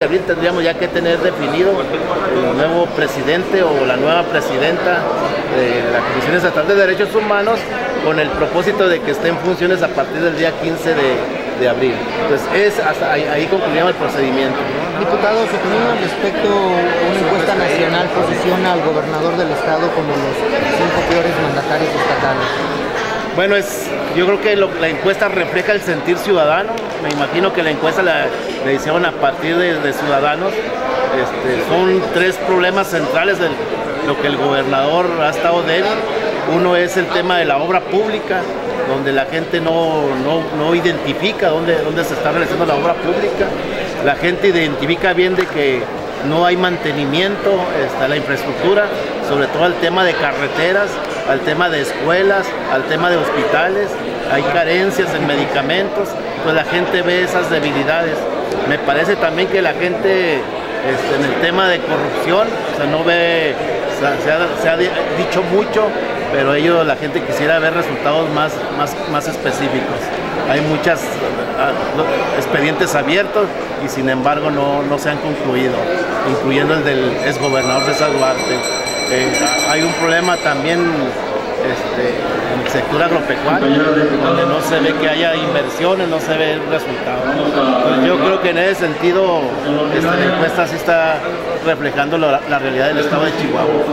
abril tendríamos ya que tener definido el nuevo presidente o la nueva presidenta de la Comisión Estatal de Derechos Humanos con el propósito de que esté en funciones a partir del día 15 de, abril. Entonces es hasta ahí, ahí el procedimiento. Diputado, su opinión respecto a una encuesta nacional posiciona al gobernador del estado como los cinco peores mandatarios estatales. Bueno, es, yo creo que la encuesta refleja el sentir ciudadano. Me imagino que la encuesta la, hicieron a partir de, ciudadanos. Este, son tres problemas centrales de lo que el gobernador ha estado débil. Uno es el tema de la obra pública, donde la gente no, no, identifica dónde, dónde se está realizando la obra pública. La gente identifica bien de que no hay mantenimiento, está la infraestructura, sobre todo el tema de carreteras, al tema de escuelas, al tema de hospitales, hay carencias en medicamentos, pues la gente ve esas debilidades. Me parece también que la gente este, en el tema de corrupción, o sea, no ve, se ha, dicho mucho, pero ellos, la gente quisiera ver resultados más, más, más específicos. Hay muchos expedientes abiertos y sin embargo no, no se han concluido, incluyendo el del exgobernador César Duarte. Eh, hay un problema también este, en el sector agropecuario, donde no se ve que haya inversiones, no se ve resultados. Pues yo creo que en ese sentido esta encuesta sí está reflejando la realidad del estado de Chihuahua.